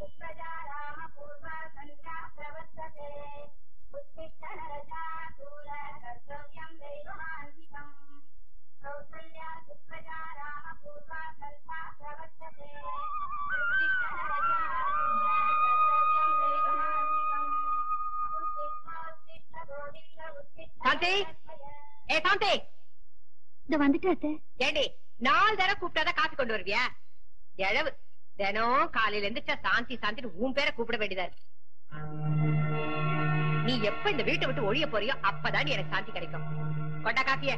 सुप्रजा रामपूर्वा सन्ध्या प्रवर्तते उत्तिष्ठ नरशार्दूल कर्तव्यं दैवमान्तिकम् कौसल्या सुप्रजा रामपूर्वा सन्ध्या प्रवर्तते उत्तिष्ठ नरशार्दूल कर्तव्यं दैवमान्तिकम् उत्तिष्ठ गोविन्द उत्तिष्ठ சாந்தி ஏ சாந்தி இந்த வந்துட்டு அத்தை ஏண்டி நாலு தடவை கூப்பிட்டாதான் காசு கொண்டு வருவியா எழவு தினம் காலையில எந்திரிச்சா சாந்தி சாந்தின்னு உன் பேரை கூப்பிட வேண்டியதா இருக்கு. நீ எப்ப இந்த வீட்டை விட்டு ஒழிய போறியோ அப்பதான் எனக்கு சாந்தி கிடைக்கும். கொண்டா காப்பிய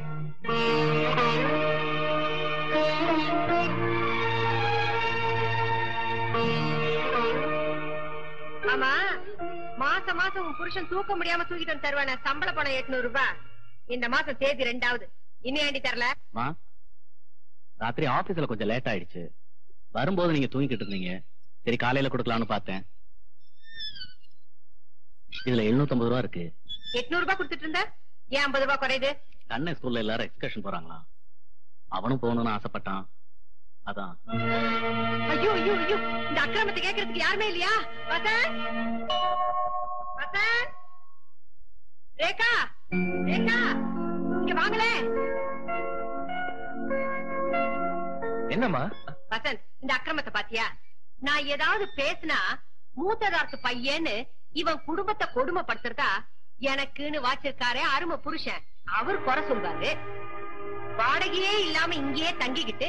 ஆமா மாசம் மாசம் உன் புருஷன் தூக்க முடியாம தூக்கிட்டு வந்து தருவான. சம்பள பணம் எட்நூறு ரூபாய். இந்த மாசம் தேதி ரெண்டாவது. இன்னும் ஏண்டி தரல? ராத்திரி ஆபீஸ்ல கொஞ்சம் லேட் ஆயிடுச்சு. வரும்போது நீங்க தூங்கிட்டு இருந்தீங்க. சரி காலையில கொடுக்கலாம்னு பார்த்தேன். இதுல 750 ரூபா இருக்கு. எட்நூறு ரூபாய் கொடுத்துட்டு இருந்த? ஏன் ஐம்பது ரூபாய் குறையுது? கண்ணை ஸ்கூல்ல எல்லாரும் எக்ஸ்கர்ஷன் போறாங்களாம். அவனும் போகணும்னு ஆசைப்பட்டான். அதான். ஐயோ ஐயோ ஐயோ இந்த அக்கிரமத்தை கேட்கறதுக்கு யாருமே இல்லையா? வசன் வசன் ரேகா? ரேகா? இங்க வாங்களே என்னம்மா? வசந்த் இந்த அக்கிரமத்தை பாத்தியா? நான் ஏதாவது பேசினா மூத்ததார்த்து பையன்னு இவன் குடும்பத்தை கொடுமைப்படுத்துறதா? எனக்குன்னு வாச்சிருக்காரே அருமை புருஷன். அவர் குறை சொல்வாரு. வாடகையே இல்லாம இங்கேயே தங்கிக்கிட்டு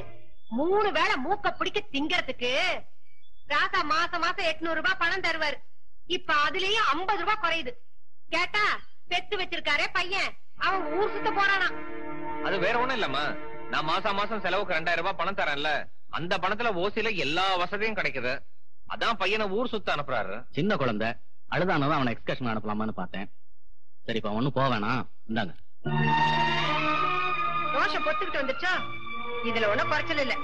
மூணு வேளை மூக்க பிடிக்க திங்கறதுக்கு ராசா மாசம் மாசம் எட்நூறு ரூபாய் பணம் தருவாரு. இப்ப அதுலயும் ஐம்பது ரூபாய் குறையுது. கேட்டா பெத்து வச்சிருக்காரே பையன். அவன் ஊர் சுத்த போறானா அது வேற ஒண்ணும் இல்லம்மா. நான் மாசம் மாசம் செலவுக்கு ரெண்டாயிரம் ரூபாய் பணம் தரேன்ல. அந்த பணத்துல ஓசில எல்லா வசதியும் கிடைக்குது. அதான் பையனை ஊர் சுத்த அனுப்புறாரு. சின்ன குழந்தை. அழுதானதான் அவனை எக்ஸ்கர்ஷன் அனுப்பலாமான்னு பார்த்தேன். சரி இப்ப ஒண்ணும் போக வேணாம் இந்தாங்க. ரோஷம் பொத்துக்கிட்டு வந்துச்சா இதுல ஒண்ணும் குறைச்சல் இல்ல.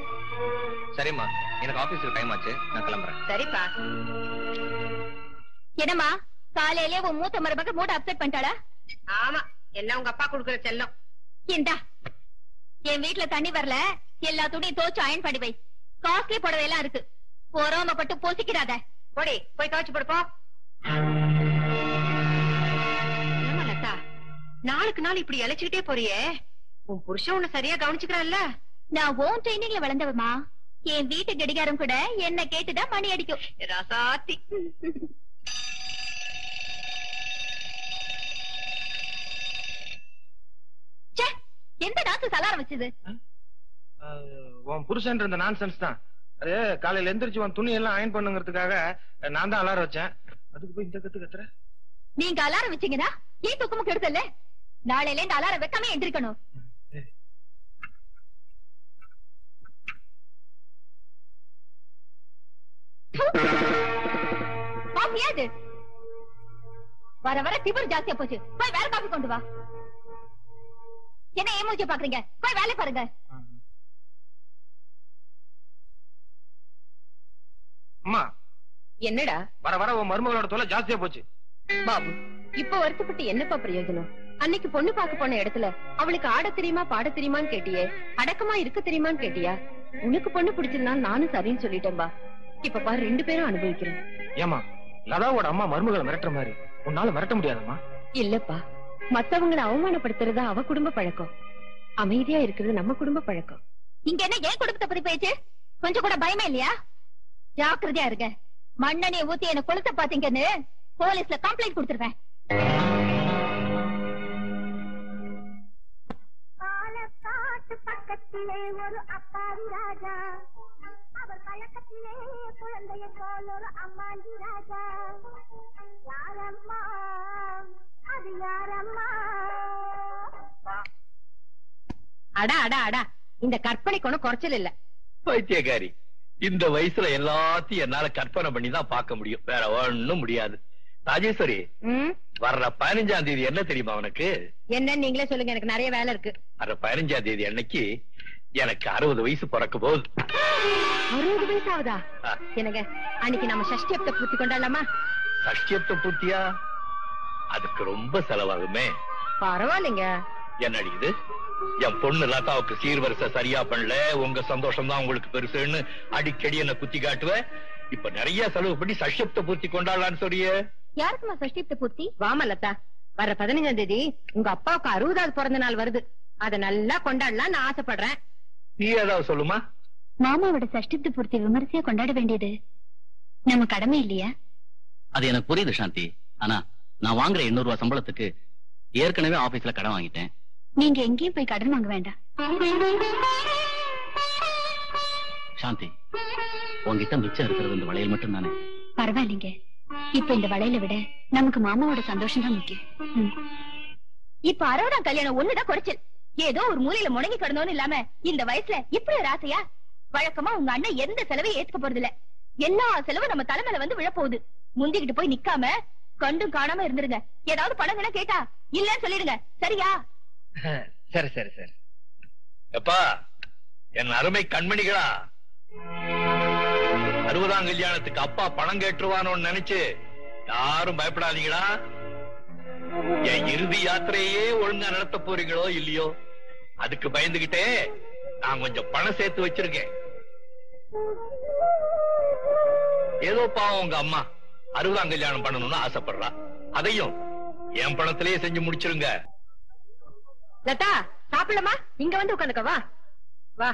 சரிம்மா. எனக்கு ஆபீஸுக்கு டைம் ஆச்சு. நான் கிளம்புறேன். சரிப்பா. என்னம்மா காலையிலே உன் மூத்த மருமக மூட அப்செட் பண்ணிட்டாளா? ஆமா. எல்லாம் உங்க அப்பா குடுக்குற செல்லம். இந்தா. என் வீட்ல தண்ணி வரல. எல்லா துணியும் தோச்சு அயன் பண்ணி வை. காஸ்ட்லி புடவை எல்லாம் இருக்கு. பொறாமப்பட்டு பொசிக்கிறாத போடி போய் துவைச்சு போடு போ. ஏம்மா லதா நாளுக்கு நாள் இப்படி இழைச்சுக்கிட்டே போறியே? உன் புருஷன் உன்னை சரியா கவனிச்சுக்கிறான்ல. நான் ஓன் ட்ரைனிங்ல வளர்ந்தவமா என் வீட்டு கடிகாரம் கூட என்ன கேட்டுதான் மணி அடிக்கும். ரசாத்தி. ச்சே, எந்த டான்ஸ் அலாரம் வச்சது? உன் புருஷன் இருந்த நான்சென்ஸ் தான். அது காலையில எந்திரிச்சு உன் துணி எல்லாம் அயன் பண்ணுங்கிறதுக்காக நான் தான் அலாரம் வச்சேன். அதுக்கு போய் இந்த கத்து கத்துற? நீங்க அலாரம் வச்சீங்கன்னா ஏன் தூக்கமும் கெடுதல்ல? நாளையில இந்த அலாரம் வைக்காம எந்திரிக்கணும். ப்பு. காஃபியா இது? வர வர திமிர் ஜாஸ்தியா போச்சு. போய் வேற காஃபி கொண்டு வா. என்ன மூஞ்சிய பாக்குறீங்க? போய் வேலை பாருங்க. அம்மா. என்னடா? வர வர உன் மருமகளோட தொலை ஜாஸ்தியா போச்சு. பாபு இப்ப வருத்தப்பட்டு என்னப்பா பிரயோஜனம்? அன்னைக்கு பொண்ணு பார்க்க போன இடத்துல அவளுக்கு ஆட தெரியுமா பாட தெரியுமான்னு கேட்டியே? அடக்கமா இருக்க தெரியுமான்னு கேட்டியா? உனக்கு பொண்ணு பிடிச்சிருந்தா நானும் சரின்னு சொல்லிட்டேன்பா. இப்ப பாரு ரெண்டு பேரும் அனுபவிக்கிறோம் ஏமா லதாவோட அம்மா மருமகளை மிரட்டுற மாதிரி. உன்னால மிரட்ட முடியாதம்மா. இல்லப்பா மத்தவங்களை அவமானப்படுத்துறதா அவ குடும்ப பழக்கம். அமைதியா இருக்கிறது நம்ம குடும்ப பழக்கம். இங்க என்ன ஏன் குடும்பத்தை பத்தி பேச்சு கொஞ்சம் கூட பயமே இல்லையா? ஜாக்கிரதையா இருங்க. மண்ணெண்ணெய ஊத்தி என்ன கொளுத்த பாத்தீங்கன்னு போலீஸ்ல கம்ப்ளைண்ட் கொடுத்துருவேன். பாலக்காட்டு பக்கத்திலே ஒரு அப்பாவி ராஜா. அவர் பழக்கத்திலே குழந்தைய போல் ஒரு அம்மாஞ்சி ராஜா. யாரம்மா? அது யாரம்மா? அடா அடா அடா. இந்த கற்பனைக்கு ஒண்ணும் குறைச்சல் இல்ல. பைத்தியக்காரி. இந்த வயசுல எல்லாத்தையும் என்னால கற்பனை பண்ணி தான் பார்க்க முடியும். வேற ஒண்ணும் முடியாது. ராஜேஸ்வரி வர்ற பதினஞ்சாம் தேதி என்ன தெரியுமா உனக்கு? என்னன்னு நீங்களே சொல்லுங்க எனக்கு நிறைய வேலை இருக்கு. வர்ற பதினஞ்சாம் தேதி அன்னைக்கு எனக்கு அறுபது வயசு பிறக்க போகுது. அறுபது வயசு ஆகுதா. என்னங்க அன்னைக்கு நம்ம சஷ்டியப்த பூர்த்தி கொண்டாடலாமா? சஷ்டியப்த பூர்த்தியா? அதுக்கு ரொம்ப செலவாகுமே. பரவாயில்லைங்க. என்னடி இது? என் பொண்ணு லதாவுக்கு சீர்வரிசை சரியா பண்ணல. உங்க சந்தோஷம் தான் உங்களுக்கு பெருசுன்னு அடிக்கடி என்ன குத்தி காட்டுவ. இப்ப நிறைய செலவு பண்ணி சஷ்யப்த பூர்த்தி கொண்டாடலான்னு சொல்றியே. யாருக்குமா சஷ்டிப்த பூர்த்தி? வாமா லதா. வர பதினஞ்சாம் தேதி உங்க அப்பாவுக்கு அறுபதாவது பிறந்த நாள் வருது. அத நல்லா கொண்டாடலாம் நான் ஆசைப்படுறேன். நீ ஏதாவது சொல்லுமா? மாமாவோட சஷ்டிப்த பூர்த்தி விமர்சையா கொண்டாட வேண்டியது நம்ம கடமை இல்லையா? அது எனக்கு புரியுது சாந்தி. ஆனா நான் வாங்குற எண்ணூறு ரூபாய் சம்பளத்துக்கு ஏற்கனவே ஆபீஸ்ல கடன் வாங்கிட்டேன். நீங்க எங்கேயும் போய் கடன் வாங்க வேண்டாம். சாந்தி உன்கிட்ட மிச்சம் இருக்கிறது இந்த வளையல் மட்டும் தானே பரவாயில்லைங்க. இப்ப இந்த வளையல விட நமக்கு மாமாவோட சந்தோஷம் தான் முக்கியம். இப்ப அறுபதாம் கல்யாணம் ஒண்ணுதான் குறைச்சல். ஏதோ ஒரு மூலையில முடங்கி கிடந்தோன்னு இல்லாம இந்த வயசுல இப்படி ஒரு ஆசையா? வழக்கமா உங்க அண்ணன் எந்த செலவையும் ஏத்துக்க போறது இல்ல எல்லா செலவும் நம்ம தலைமையில வந்து விழப்போகுது. முந்திக்கிட்டு போய் நிக்காம கண்டும் காணாம இருந்துருங்க. ஏதாவது பணம் கேட்டா இல்லன்னு சொல்லிடுங்க. சரியா? சரி சரி சரி. எப்பா என் அருமை கண்மணிகளா. அறுபதாம் கல்யாணத்துக்கு அப்பா பணம் கேட்டுருவானோன்னு நினைச்சு யாரும் பயப்படாதீங்களா என் இறுதி யாத்திரையே ஒழுங்கா நடத்த போறீங்களோ இல்லையோ? அதுக்கு பயந்துகிட்டே நான் கொஞ்சம் பணம் சேர்த்து வச்சிருக்கேன். ஏதோ பாவம் உங்க அம்மா அறுபதாம் கல்யாணம் பண்ணணும்னு ஆசைப்படுறா. அதையும் என் பணத்திலேயே செஞ்சு முடிச்சிருங்க. லதா சாப்பிடலாமா? இங்க வந்து உட்காந்துக்க வா. வா.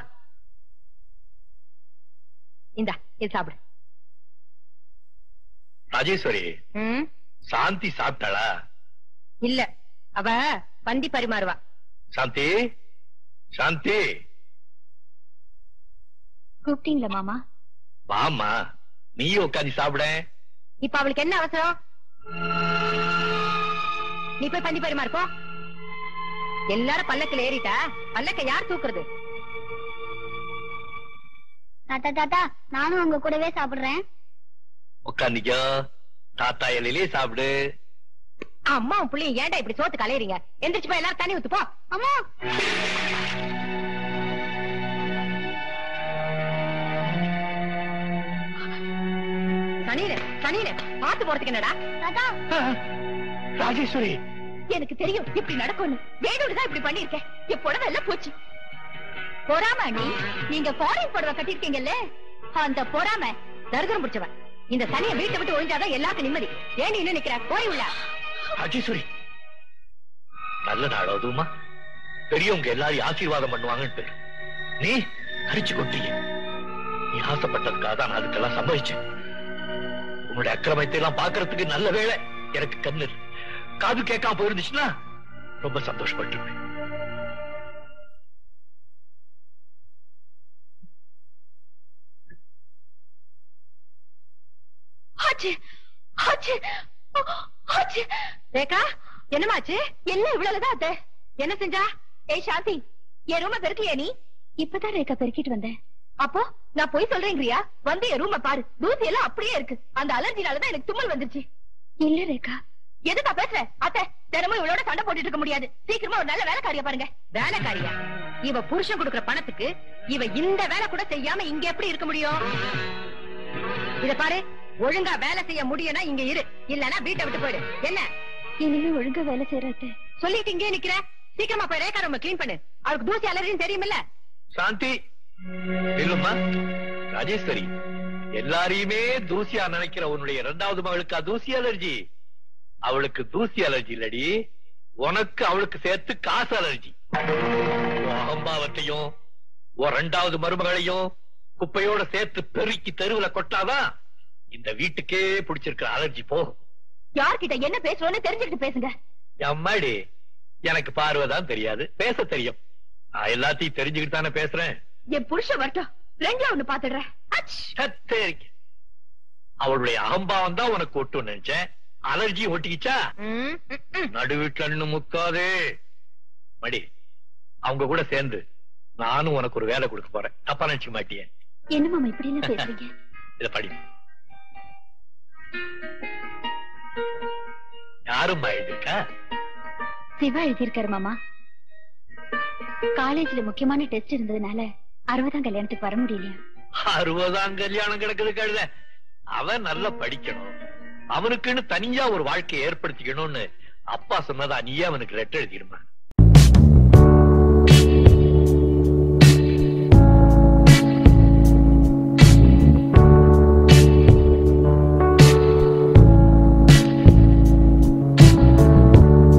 இந்தா இது சாப்பிடு. ராஜேஸ்வரி சாந்தி சாப்பிட்டாளா? இல்ல அவ பந்தி பரிமாறுவா. சாந்தி சாந்தி. கூப்பிட்டீங்களா மாமா? வாமா நீயும் உட்காந்து சாப்பிட. இப்ப அவளுக்கு என்ன அவசரம்? நீ போய் பந்தி பரிமாறு போ. எல்லாரும் பல்லக்குல ஏறிட்டா? பல்லக்க யார் தூக்குறது? தாத்தா தாத்தா நானும் உங்க கூடவே சாப்பிடுறேன். உட்காந்துக்கோ தாத்தா இலையிலே சாப்பிடு. அம்மாவும் புள்ளையும் ஏன்டா இப்படி சோத்து கலையறீங்க எந்திரிச்சு போய் எல்லாரும் தண்ணி ஊத்து போ. அம்மா. சனீன சனீன பாத்து போறதுக்கு என்னடா? தாத்தா. ராஜேஸ்வரி. எனக்கு தெரியும் இப்படி நடக்கும்னு. வேணும்னுதான் இப்படி பண்ணிருக்கேன் என் புடவை எல்லாம் போச்சு. பொறாமணி நீங்க ஃபாரின் புடவை கட்டிருக்கீங்கல்ல அந்த பொறாம தருதரம் பிடிச்சவன். இந்த சனியை வீட்டை விட்டு ஒழிஞ்சாதான் எல்லாருக்கும் நிம்மதி. ஏன் இன்னும் நிக்கிற? போய் உள்ள. அஜிசுரி நல்ல நாள் அதுவுமா? பெரியவங்க எல்லாரும் ஆசீர்வாதம் பண்ணுவாங்கன்னு நீ அரிச்சு கொட்டிய நீ ஆசைப்பட்டதுக்காக தான் நான் அதுக்கெல்லாம் சம்பவிச்சேன் உன்னுடைய அக்கிரமத்தை எல்லாம் பாக்குறதுக்கு நல்ல வேளை எனக்கு கண்ணு இருக்கு. காது கேட்காம போயிருந்துச்சுன்னா ரொம்ப ரேகா என்னமாச்சு? எல்லாம் இவ்வளவுதான் அத்தை. என்ன செஞ்சா? ஏய் சாந்தி என் ரூம பெருக்கலையா நீ? இப்பதான் ரேகா பெருக்கிட்டு வந்தேன். அப்போ நான் போய் சொல்றேங்கிறியா வந்து என் ரூம பாரு. தூசி எல்லாம் அப்படியே இருக்கு. அந்த அலர்ஜினாலதான் எனக்கு தும்மல் வந்துருச்சு. இல்ல ரேகா. எதுக்கா பேசுற? அத்தை தினமும் இவளோட சண்டை போட்டுட்டு இருக்க முடியாது. சீக்கிரமா ஒரு நல்ல வேலைக்காரியா பாருங்க. வேலைக்காரியா? இவ புருஷன் கொடுக்கிற பணத்துக்கு இவ இந்த வேலை கூட செய்யாம இங்க எப்படி இருக்க முடியும்? இத பாரு ஒழுங்கா வேலை செய்ய முடியும்னா இங்க இரு. இல்லனா வீட்டை விட்டு போயிடு. என்ன? இனிமே ஒழுங்கா வேலை செய்யற அத்தை. சொல்லிட்டு இங்கே நிக்கிற. சீக்கிரமா போய் ரேகா ரொம்ப கிளீன் பண்ணு. அவளுக்கு தூசி அலர்ஜின்னு தெரியுமில்ல? சாந்தி. இல்லம்மா ராஜேஸ்வரி எல்லாரையுமே தூசியா நினைக்கிற உன்னுடைய இரண்டாவது மகளுக்கு தூசி அலர்ஜி அவளுக்கு தூசி அலர்ஜி இல்லடி. உனக்கு அவளுக்கு சேர்த்து காசு அலர்ஜி. அகம்பாவத்தையும் ரெண்டாவது மருமகளையும் குப்பையோட சேர்த்து பெருக்கி தெருவுல கொட்டாதான் இந்த வீட்டுக்கே பிடிச்சிருக்கிற அலர்ஜி போகும். யார்கிட்ட என்ன பேசுறோன்னு தெரிஞ்சுக்கிட்டு பேசுங்க. அம்மாடி எனக்கு பார்வைதான் தெரியாது பேச தெரியும். நான் எல்லாத்தையும் தெரிஞ்சுக்கிட்டு தானே பேசுறேன். என் புருஷன் வரட்டும். ரெண்டுல ஒண்ணு பாத்துடுறேன். அவளுடைய அகம்பாவம் தான் உனக்கு ஒட்டும் நினைச்சேன். அலர்ஜி ஒட்டிக்கிச்சா? ம், ம், ம். நடு வீட்டுல நின்னு முக்காதே. மடி அவங்க கூட சேர்ந்து நானும் உனக்கு ஒரு வேலை கொடுக்க போறேன். தப்பா நினைச்சுக்க மாட்டியே. என்ன மாமா இப்படி எல்லாம் பேசுறீங்க? இத படி. யாரும் எழுதிருக்கா சிவா எழுதியிருக்காரு மாமா. காலேஜ்ல முக்கியமான டெஸ்ட் இருந்ததுனால அறுபதாம் கல்யாணத்துக்கு வர முடியலையா? அறுபதாம் கல்யாணம் கிடக்குது கழுத. அவன் நல்லா படிக்கணும். அவனுக்குன்னு தனியா ஒரு வாழ்க்கையை ஏற்படுத்திக்கணும்னு அப்பா சொன்னதா நீயே அவனுக்கு லெட்டர் எழுதிடுமா?